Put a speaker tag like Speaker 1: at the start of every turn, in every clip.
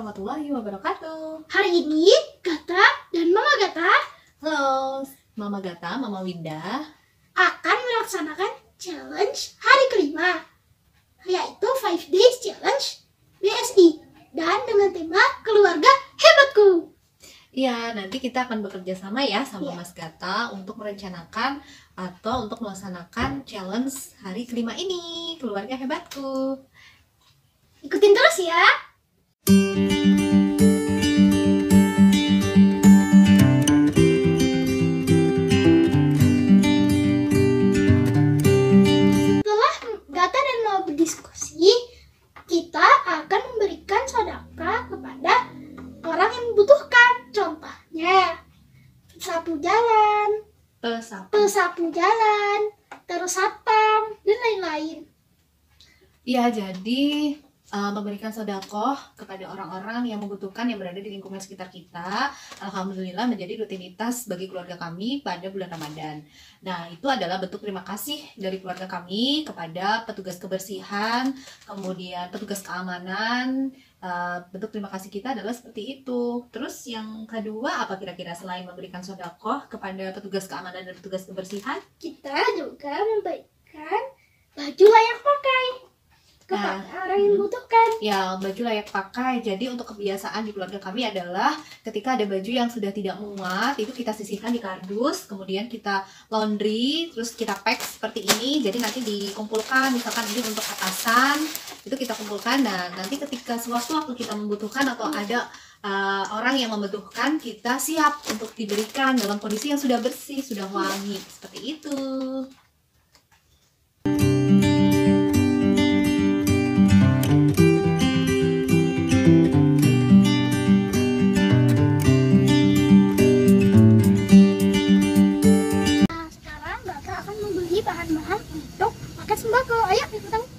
Speaker 1: warahmatullahi wabarakatuh. Hari ini Gata dan Mama Gata
Speaker 2: Halo, Mama Gata, Mama Winda.
Speaker 1: akan melaksanakan challenge hari kelima, yaitu 5 Days Challenge BSI dan dengan tema keluarga hebatku.
Speaker 2: Iya, nanti kita akan bekerja sama ya sama
Speaker 1: Iya.
Speaker 2: Mas Gata untuk merencanakan atau untuk melaksanakan challenge hari kelima ini, keluarga hebatku.
Speaker 1: Ikutin terus ya. Setelah Gata dan mau berdiskusi, kita akan memberikan sodaka kepada orang yang membutuhkan. Contohnya, sapu jalan,
Speaker 2: Pesap.
Speaker 1: pesapu jalan, terus satpam, dan lain-lain.
Speaker 2: Iya, jadi uh, memberikan sodakoh kepada orang-orang yang membutuhkan yang berada di lingkungan sekitar kita. Alhamdulillah menjadi rutinitas bagi keluarga kami pada bulan Ramadan. Nah, itu adalah bentuk terima kasih dari keluarga kami kepada petugas kebersihan, kemudian petugas keamanan. Uh, bentuk terima kasih kita adalah seperti itu. Terus yang kedua apa kira-kira selain memberikan sodakoh kepada petugas keamanan dan petugas kebersihan?
Speaker 1: kita juga memberikan baju layak pakai kepada orang yang membutuhkan.
Speaker 2: Ya, baju layak pakai. Jadi untuk kebiasaan di keluarga kami adalah ketika ada baju yang sudah tidak muat, itu kita sisihkan di kardus, kemudian kita laundry, terus kita pack seperti ini. Jadi nanti dikumpulkan, misalkan ini untuk atasan, itu kita kumpulkan. Dan nanti ketika sewaktu-waktu kita membutuhkan atau ada uh, orang yang membutuhkan, kita siap untuk diberikan dalam kondisi yang sudah bersih, sudah wangi, seperti itu.
Speaker 1: Sembako. Ayo ikutan.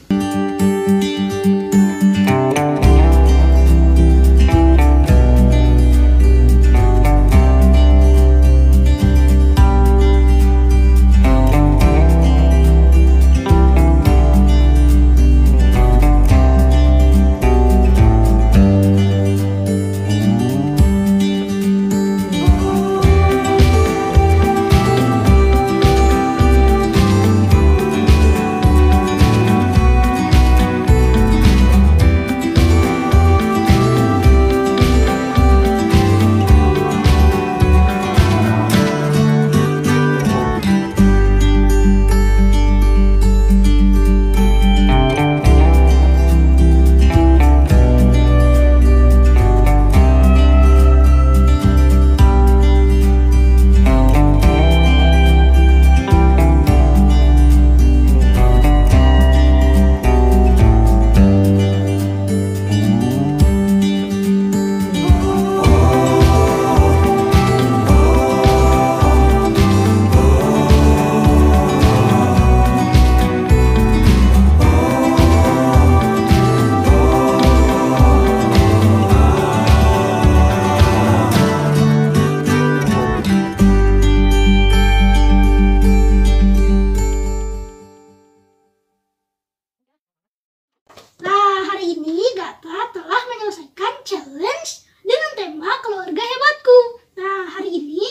Speaker 1: Gata telah menyelesaikan challenge dengan tema keluarga hebatku. Nah, hari ini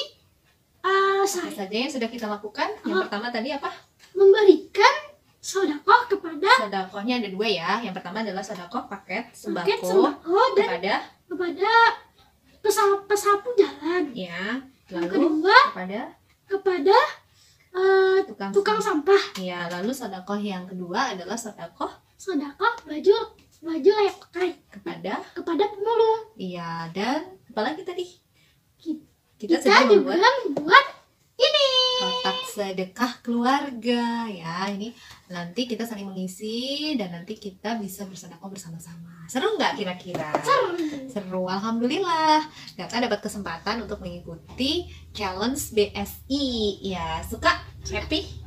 Speaker 1: uh,
Speaker 2: Apa
Speaker 1: saya
Speaker 2: saja yang sudah kita lakukan? Yang
Speaker 1: Oh.
Speaker 2: pertama tadi apa?
Speaker 1: memberikan sodakoh kepada
Speaker 2: Sodakohnya ada dua ya. Yang pertama adalah sodakoh paket sembako
Speaker 1: paket sembako dan
Speaker 2: kepada
Speaker 1: kepada pesapu, pesapu jalan.
Speaker 2: ya,
Speaker 1: Yang
Speaker 2: lalu
Speaker 1: kedua
Speaker 2: kepada
Speaker 1: kepada uh,
Speaker 2: tukang
Speaker 1: tukang
Speaker 2: sam-
Speaker 1: sampah.
Speaker 2: Ya, lalu sodakoh yang kedua adalah sodakoh
Speaker 1: Sodakoh baju baju layak pakai
Speaker 2: kepada
Speaker 1: kepada pemulung.
Speaker 2: iya dan apalagi tadi
Speaker 1: Ki-
Speaker 2: kita,
Speaker 1: Kita
Speaker 2: sedang
Speaker 1: juga
Speaker 2: membuat
Speaker 1: membuat ini.
Speaker 2: kotak sedekah keluarga ya ini nanti kita saling mengisi dan nanti kita bisa bersedekah bersama-sama seru nggak kira-kira
Speaker 1: Seru.
Speaker 2: Seru, alhamdulillah. Gata dapat kesempatan untuk mengikuti challenge BSI. Ya, suka? Happy?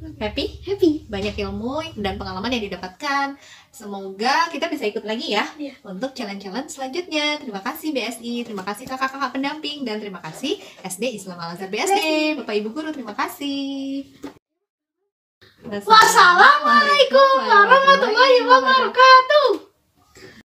Speaker 2: Happy?
Speaker 1: Happy.
Speaker 2: Banyak ilmu dan pengalaman yang didapatkan. Semoga kita bisa ikut lagi ya
Speaker 1: Iya.
Speaker 2: untuk challenge-challenge selanjutnya. Terima kasih BSI, terima kasih kakak-kakak pendamping, dan terima kasih SD Islam Al Azhar BSD. Bapak Ibu Guru, terima kasih.
Speaker 1: Wassalamualaikum warahmatullahi wabarakatuh.